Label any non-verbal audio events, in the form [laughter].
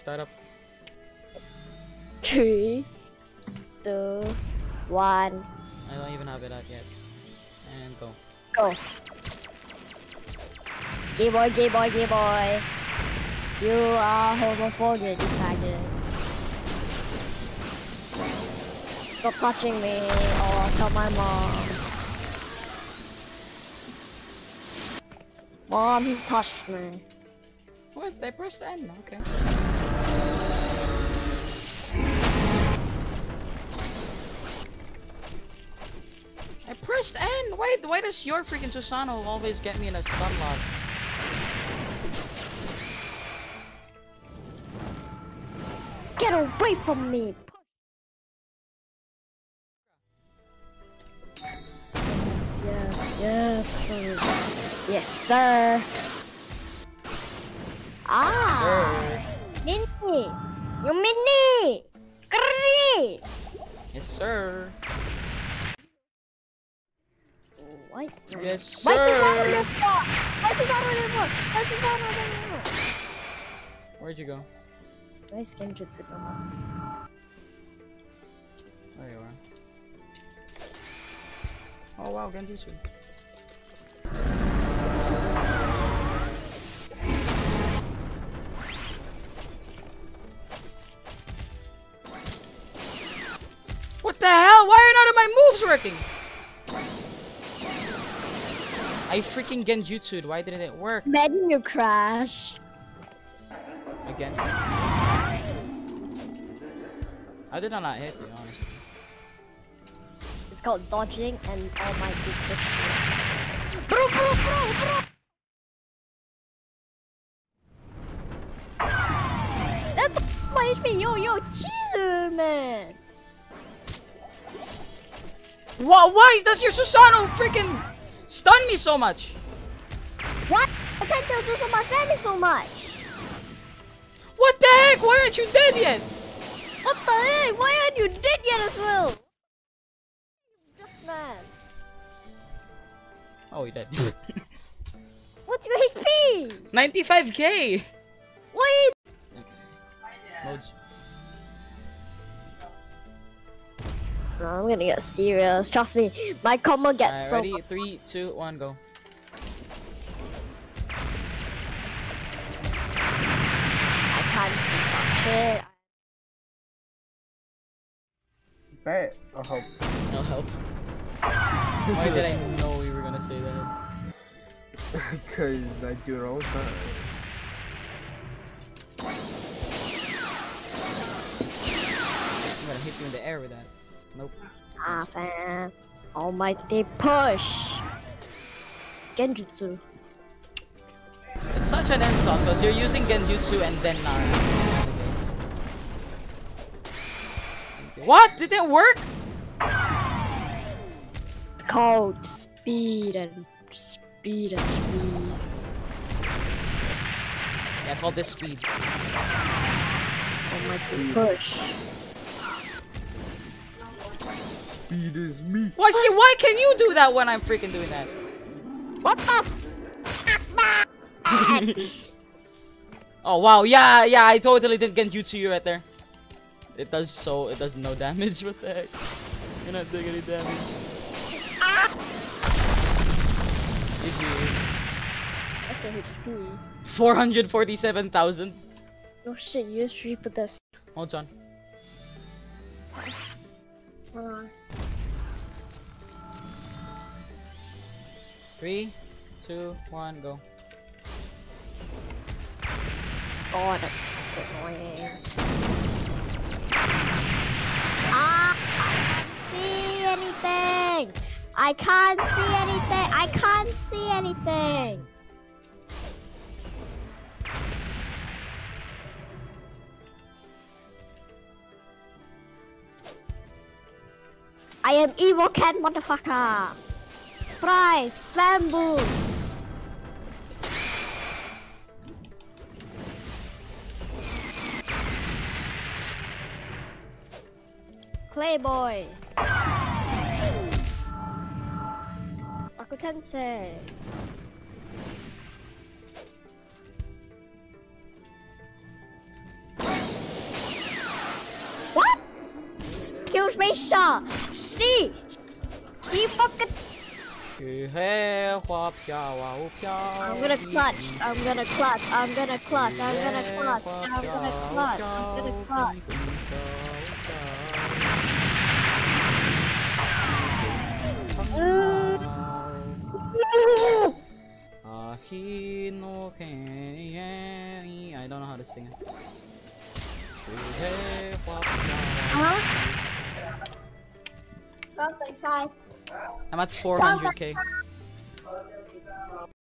Start up. Three, two, one, I don't even have it out yet. And go. go. Gay boy, gay boy, gay boy. You are homophobic, you faggot. Stop touching me, or I'll tell my mom. Mom, he touched me. What? They pressed N. Okay. Pressed N. Why? Why does your freaking Susano always get me in a stun lock? Get away from me! Yes, yes, yes, sir. Yes, sir. Ah, Sir. Minnie! Yung Minnie! Curry! Yes, sir. What? Yes, Why is he not on sir. Why is he not on the floor? Why is he not on the floor? Where'd you go? Nice game to the house. There you are. Oh wow, Genjutsu. What the hell? Why are none of my moves working? I freaking Genjutsu'd. Why didn't it work? Imagine you crash. Again? I did not hit you, honestly. It's called dodging and almighty pushing. Bro, bro, bro, bro! That's my HP! Yo, yo, chill, man! Why, why does your Susano freaking stun me so much? What? I can't tell this on my family so much! What the heck? Why aren't you dead yet? What the heck? Why aren't you dead yet as well? Just man. Oh, you're dead. [laughs] What's your HP? 95k! Wait! Modes. No, I'm gonna get serious. Trust me, my combo gets Alright, so ready? Three, two, one, go. I can't see that shit. Bet. I hope. No help. [laughs] Why did I know you were gonna say that? [laughs] Because I do it all the time. I'm gonna hit you in the air with that. Nope. Ah, fam. Almighty push. Genjutsu. It's such an insult because you're using Genjutsu and then Nara. What? Did it work? It's called speed and speed and speed. Yeah, call this speed. Almighty push. Speed is me. Why see? Why can you do that when I'm freaking doing that? What the? [laughs] oh wow, yeah, yeah, I totally did Genjutsu you to you right there. It does so, it does no damage. [laughs] What the heck? You're not doing any damage. GG. That's your HP. 447,000. No shit, you just reap this. Hold on. Hold on. Three, two, one, go. Oh, that's annoying. Ah! I can't see anything! I can't see anything! I can't see anything! I am evil cat motherfucker! surprise! Slam boost! Playboy. Aku Tensei. What? Kyushu She. She fucking. I'm gonna clutch. I'm gonna clutch. I'm gonna clutch. I'm gonna clutch. I'm gonna clutch. I'm gonna clutch. I'm gonna clutch. I don't know how to sing it. Huh? Something bye. I'm at 400k.